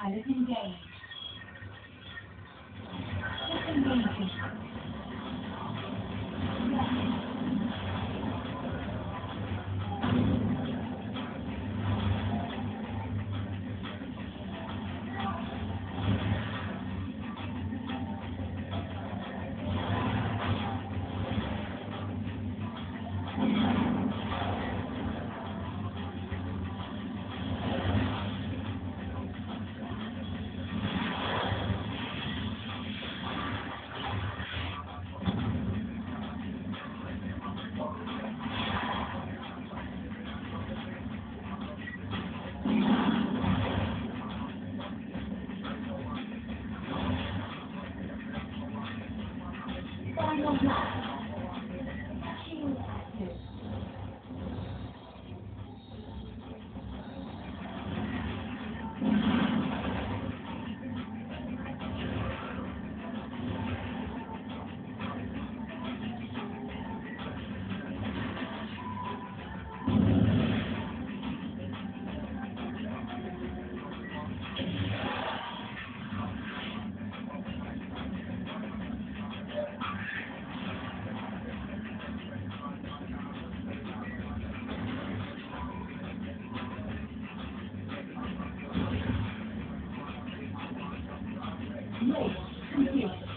Pilot engaged. 我妈 Race complete.